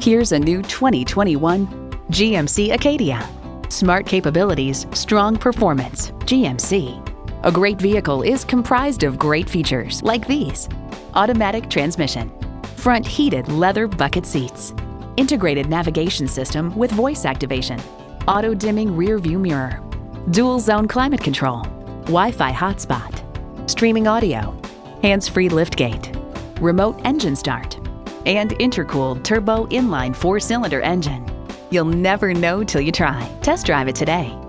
Here's a new 2021 GMC Acadia. Smart capabilities, strong performance, GMC. A great vehicle is comprised of great features like these. Automatic transmission, front heated leather bucket seats, integrated navigation system with voice activation, auto dimming rear view mirror, dual zone climate control, Wi-Fi hotspot, streaming audio, hands-free liftgate, remote engine start, and intercooled turbo inline four-cylinder engine. You'll never know till you try. Test drive it today.